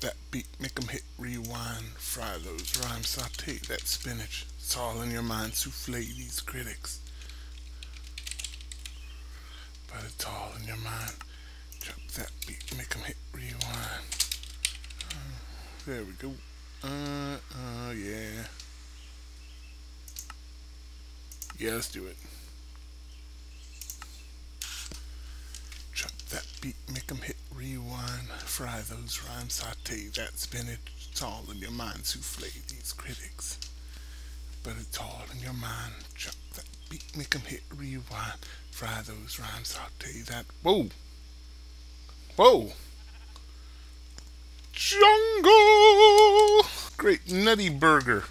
that beat, make 'em hit, rewind, fry those rhymes, saute that spinach. It's all in your mind, souffle these critics. But it's all in your mind. Drop that beat, make 'em hit, rewind. Uh, there we go. Uh, uh, yeah. Yeah, let's do it. Drop that beat, make 'em hit, rewind. Fry those rhymes, saute that spinach. It's all in your mind, souffle these critics. But it's all in your mind. Drop that beat, make 'em hit, rewind. Fry those rhymes, saute that. Whoa! Whoa! Jungle! Great nutty burger.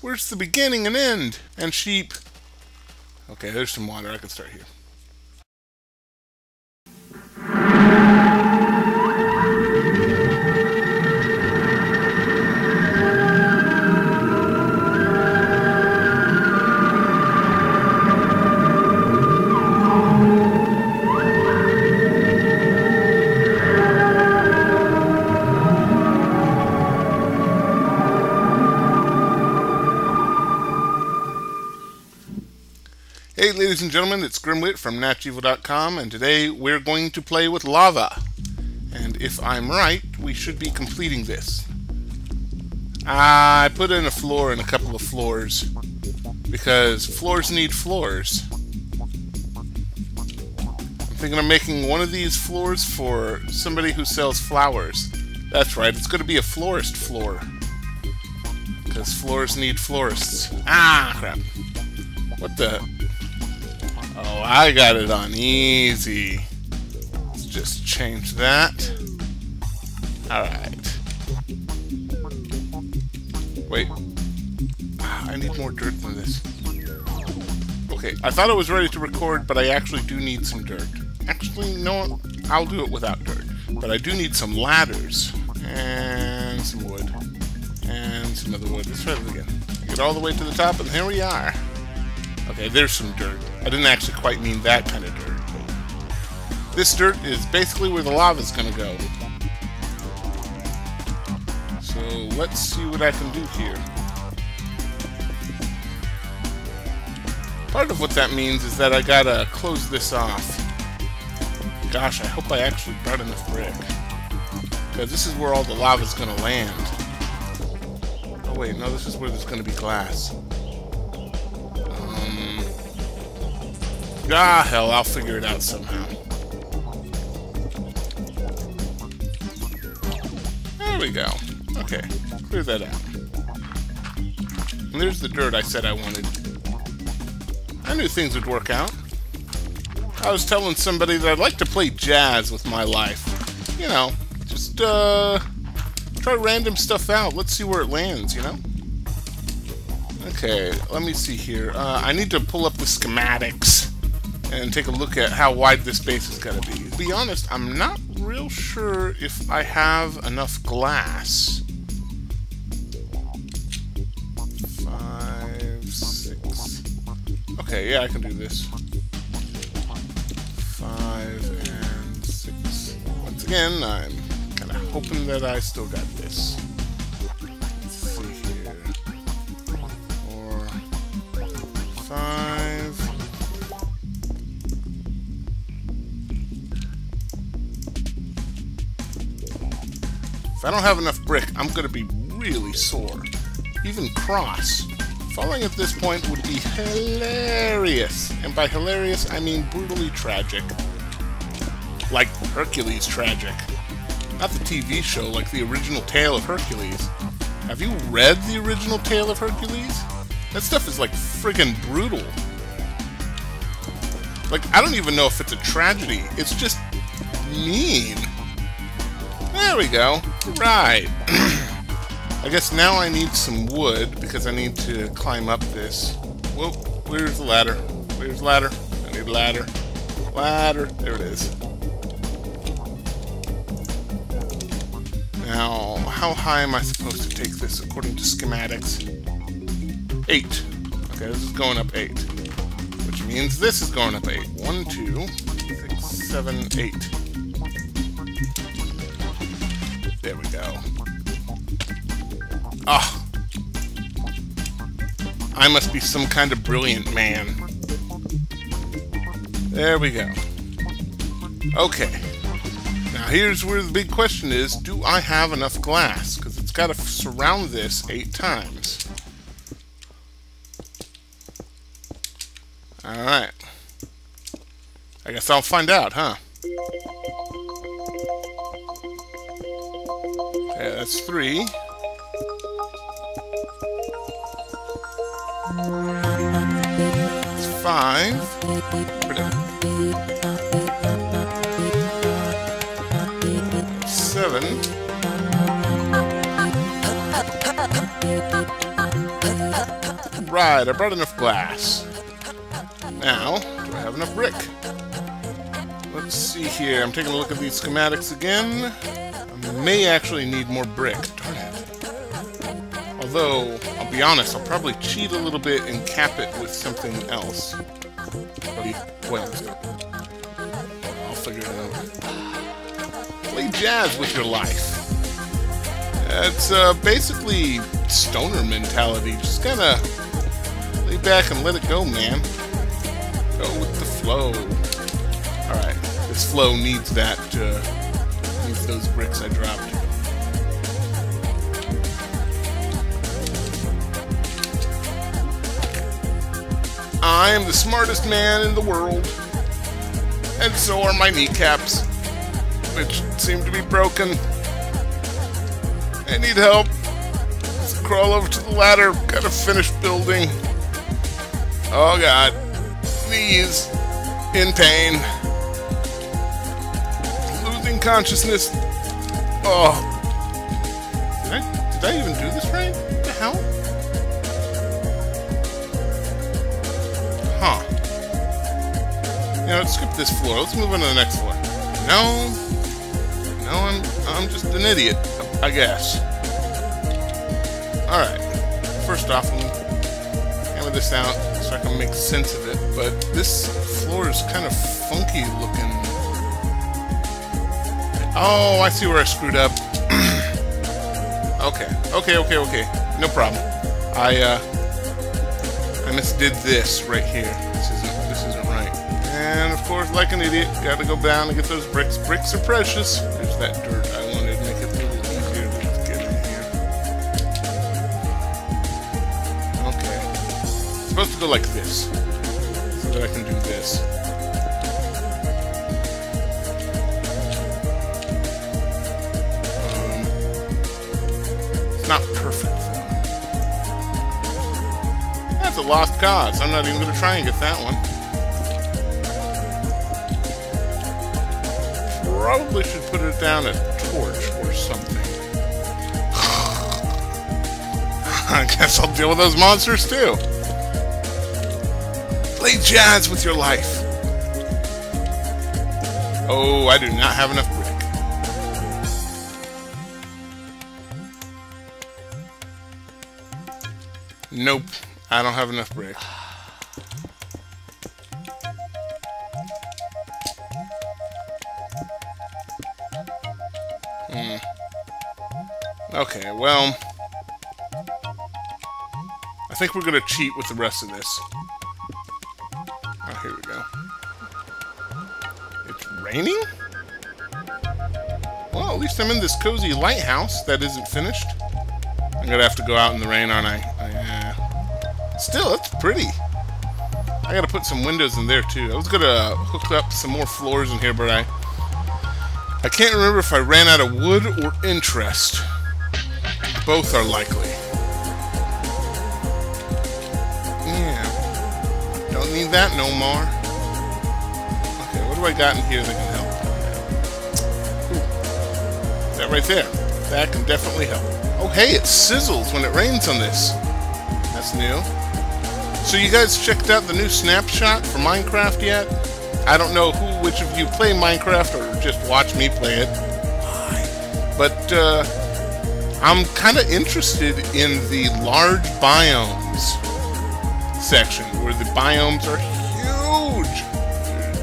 Where's the beginning and end? And sheep. Okay, there's some water. I can start here. Ladies and gentlemen, it's Grimwit from NatchEvil.com, and today we're going to play with lava. And if I'm right, we should be completing this. I put in a floor and a couple of floors, because floors need floors. I'm thinking of making one of these floors for somebody who sells flowers. That's right, it's going to be a florist floor. Because floors need florists. Ah, crap. What the... Oh, I got it on easy. Let's just change that. Alright. Wait. Ah, I need more dirt than this. Okay, I thought I was ready to record, but I actually do need some dirt. Actually, no, I'll do it without dirt. But I do need some ladders. And some wood. And some other wood. Let's try this again. Get all the way to the top, and here we are. Okay, there's some dirt. I didn't actually quite mean that kind of dirt. This dirt is basically where the lava's going to go. So let's see what I can do here. Part of what that means is that I gotta close this off. Gosh, I hope I actually brought enough brick. Because this is where all the lava's gonna land. Oh wait, no, this is where there's gonna be glass. Ah, hell, I'll figure it out somehow. There we go. Okay, clear that out. And there's the dirt I said I wanted. I knew things would work out. I was telling somebody that I'd like to play jazz with my life. You know, just, uh, try random stuff out. Let's see where it lands, you know? Okay, let me see here. Uh, I need to pull up the schematics and take a look at how wide this base is going to be. To be honest, I'm not real sure if I have enough glass. Five, six. Okay, yeah, I can do this. Five and six. Once again, I'm kind of hoping that I still got this. Let's see here. Four, five. I don't have enough brick, I'm going to be really sore. Even cross. Falling at this point would be hilarious. And by hilarious, I mean brutally tragic. Like Hercules tragic. Not the TV show, like the original tale of Hercules. Have you read the original tale of Hercules? That stuff is like friggin' brutal. Like, I don't even know if it's a tragedy. It's just mean. There we go. Right. I guess now I need some wood because I need to climb up this. Whoa, where's the ladder? Where's the ladder? I need a ladder. Ladder. There it is. Now, how high am I supposed to take this according to schematics? Eight. Okay, this is going up eight. Which means this is going up eight. One, two, six, seven, eight. There we go. Ah. I must be some kind of brilliant man. There we go. Okay. Now here's where the big question is, do I have enough glass? Because it's got to surround this eight times. Alright. I guess I'll find out, huh? Okay, that's three. That's five. Seven. Right, I brought enough glass. Now, do I have enough brick? Let's see here. I'm taking a look at these schematics again. May actually need more brick. Darn it. Although, I'll be honest, I'll probably cheat a little bit and cap it with something else. Wait, I'll figure it out. Play jazz with your life. It's uh, basically stoner mentality. Just kind of lay back and let it go, man. Go with the flow. Alright, this flow needs that, uh, those bricks I dropped. I am the smartest man in the world. And so are my kneecaps, which seem to be broken. I need help. Let's crawl over to the ladder. Gotta finish building. Oh god. Knees. In pain. Consciousness. Oh. Did I, did I even do this right? What the hell? Huh. You know, let's skip this floor. Let's move on to the next floor. No. No, I'm I'm just an idiot, I guess. Alright. First off, I'm hammer this out so I can make sense of it, but this floor is kind of funky looking. Oh, I see where I screwed up. okay. Okay, okay, okay. No problem. I uh I misdid this right here. This isn't this isn't right. And of course, like an idiot, gotta go down and get those bricks. Bricks are precious. There's that dirt I wanted to make it a little easier to get in here. Okay. It's supposed to go like this. So that I can do this. Lost cause. I'm not even going to try and get that one. Probably should put it down a torch or something. I guess I'll deal with those monsters too. Play jazz with your life. Oh, I do not have enough brick. Nope, I don't have enough brick. Hmm. Okay, well... I think we're gonna cheat with the rest of this. Oh, here we go. It's raining? Well, at least I'm in this cozy lighthouse that isn't finished. I'm gonna have to go out in the rain, aren't I? Still, it's pretty. I gotta put some windows in there, too. I was gonna hook up some more floors in here, but I... I can't remember if I ran out of wood or interest. Both are likely. Yeah. Don't need that no more. Okay, what do I got in here that can help? Ooh. That right there. That can definitely help. Oh, hey, it sizzles when it rains on this. That's new. So you guys checked out the new snapshot for Minecraft yet? I don't know who, which of you play Minecraft or just watch me play it. But, uh, I'm kind of interested in the large biomes section, where the biomes are huge.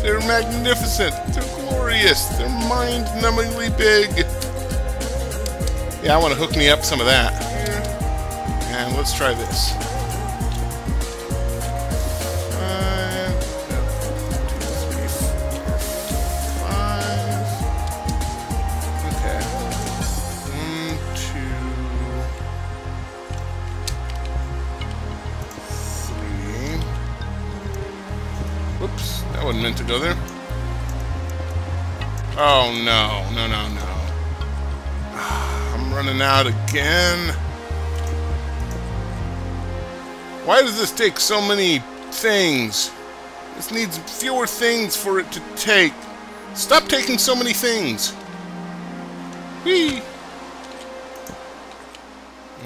They're magnificent. They're glorious. They're mind-numbingly big. Yeah, I want to hook me up some of that. And let's try this. Meant to go there. Oh no, no, no, no. I'm running out again. Why does this take so many things? This needs fewer things for it to take. Stop taking so many things. Whee!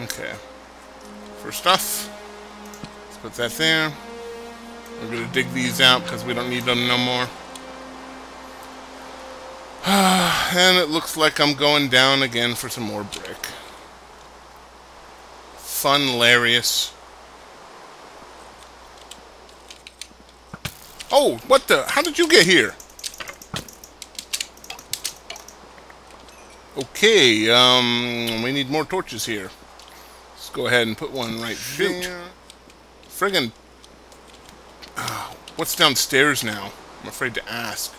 Okay. First off, let's put that there. We're gonna dig these out because we don't need them no more. and it looks like I'm going down again for some more brick. Fun, hilarious. Oh, what the? How did you get here? Okay, um, we need more torches here. Let's go ahead and put one right there. Friggin' oh, what's downstairs now? I'm afraid to ask.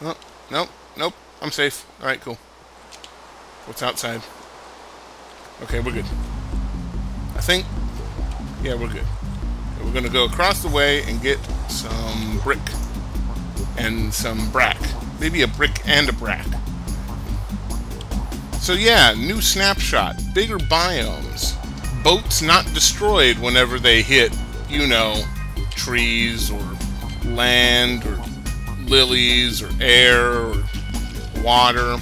Oh, nope, nope, I'm safe. Alright, cool. What's outside? Okay, we're good. I think, yeah, we're good. We're gonna go across the way and get some brick and some brack. Maybe a brick and a brack. So yeah, new snapshot, bigger biomes. Boats not destroyed whenever they hit, you know, trees or land or lilies or air or water.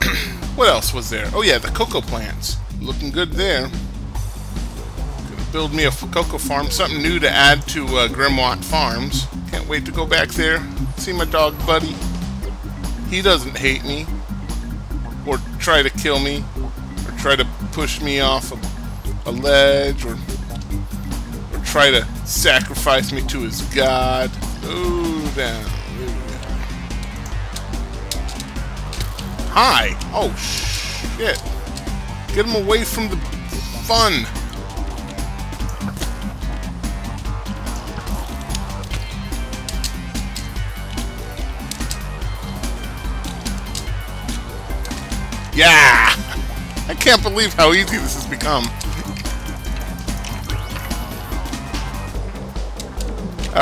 what else was there? Oh yeah, the cocoa plants. Looking good there. Gonna build me a cocoa farm, something new to add to uh, Grimwatt Farms. Can't wait to go back there, see my dog Buddy. He doesn't hate me, or try to kill me, or try to push me off a, a ledge, or or try to sacrifice me to his god. Ooh, down. Hi! Oh, shit. Get him away from the fun. Yeah! I can't believe how easy this has become.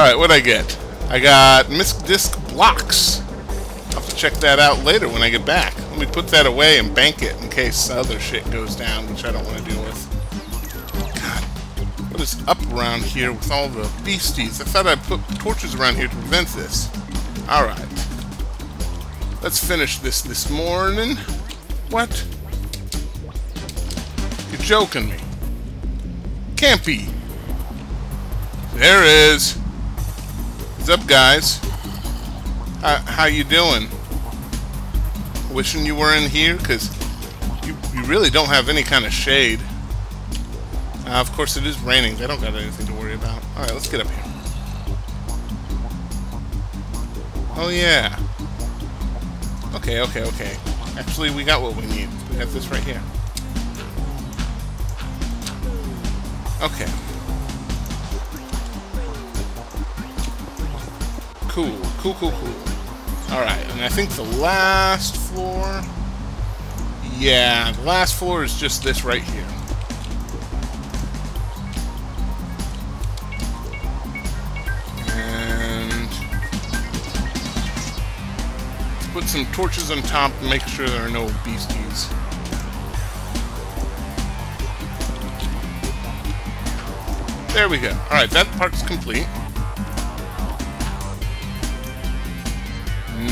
Alright, what'd I get? I got Music Disc Blocks. I'll have to check that out later when I get back. Let me put that away and bank it in case other shit goes down, which I don't want to deal with. God, what is up around here with all the beasties? I thought I'd put torches around here to prevent this. Alright. Let's finish this this morning. What? You're joking me. Can't be. There is. Up, guys? How, how you doing? Wishing you were in here? Because you, you really don't have any kind of shade. Uh, of course, it is raining. They don't got anything to worry about. Alright, let's get up here. Oh, yeah. Okay, okay, okay. Actually, we got what we need. We got this right here. Okay. Cool, cool, cool, cool. Alright, and I think the last floor... Yeah, the last floor is just this right here. And... Put some torches on top to make sure there are no beasties. There we go. Alright, that part's complete.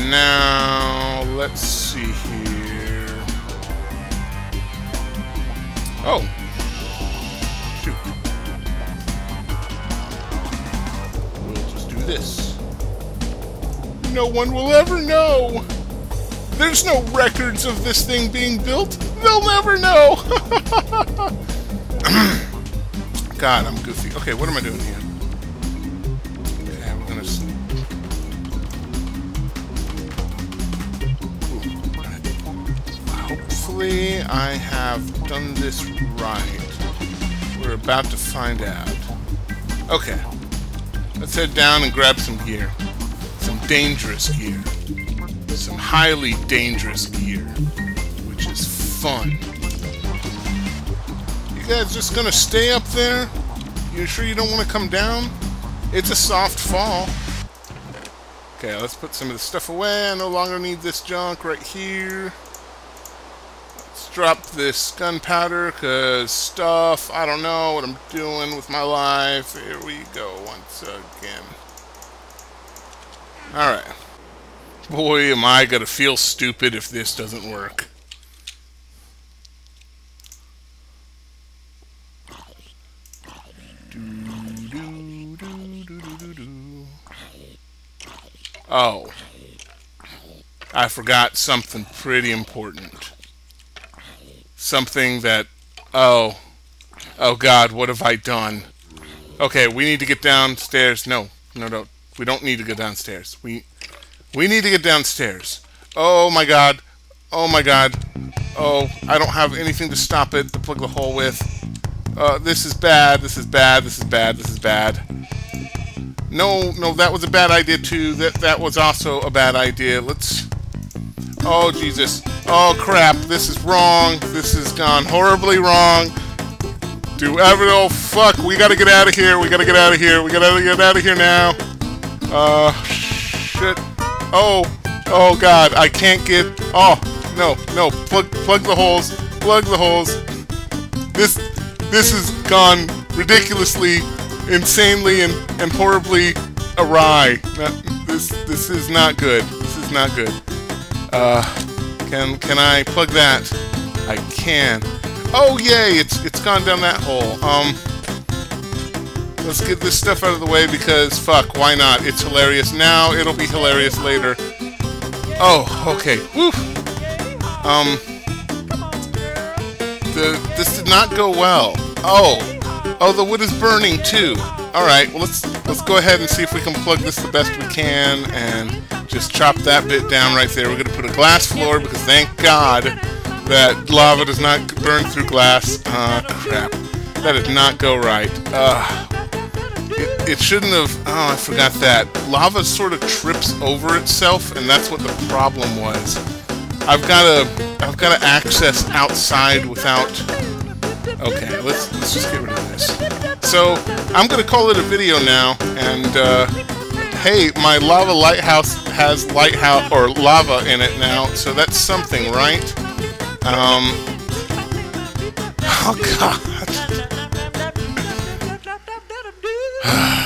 Now, let's see here. Oh. Shoot. We'll just do this. No one will ever know. There's no records of this thing being built. They'll never know. God, I'm goofy. Okay, what am I doing here? Hopefully I have done this right. We're about to find out. Okay. Let's head down and grab some gear. Some dangerous gear. Some highly dangerous gear. Which is fun. You guys just gonna stay up there? You sure you don't want to come down? It's a soft fall. Okay, let's put some of the stuff away. I no longer need this junk right here. Drop this gunpowder, because stuff, I don't know what I'm doing with my life. Here we go once again. Alright. Boy, am I going to feel stupid if this doesn't work. Oh. I forgot something pretty important. Something that... Oh. Oh god, what have I done? Okay, we need to get downstairs. No, no, no. We don't need to go downstairs. We we need to get downstairs. Oh my god. Oh my god. Oh, I don't have anything to stop it to plug the hole with. Uh, this is bad. This is bad. This is bad. This is bad. No, no, that was a bad idea too. That that was also a bad idea. Let's. Oh Jesus. Oh crap. This is wrong. This has gone horribly wrong. Do ever oh fuck. We gotta get out of here. We gotta get out of here. We gotta get out of here now. Uh, shit. Oh, oh god. I can't get. Oh no, no. Plug, plug the holes. Plug the holes. This, this has gone ridiculously insanely and, and horribly awry. this this is not good. This is not good. Uh, can can I plug that? I can. Oh yay! It's it's gone down that hole. Um, let's get this stuff out of the way because fuck, why not? It's hilarious now. It'll be hilarious later. Oh, okay. Woo. Um, the this did not go well. Oh. Oh, the wood is burning too. All right, well let's let's go ahead and see if we can plug this the best we can and just chop that bit down right there. We're gonna put a glass floor because thank God that lava does not burn through glass. Ah, uh, crap. That did not go right. Uh, it, it shouldn't have. Oh, I forgot that. Lava sort of trips over itself, and that's what the problem was. I've got to I've got to access outside without Okay, let's let's just get rid of this. So I'm going to call it a video now. And uh, hey, my lava lighthouse has lighthouse or lava in it now, so that's something, right? Um, oh God.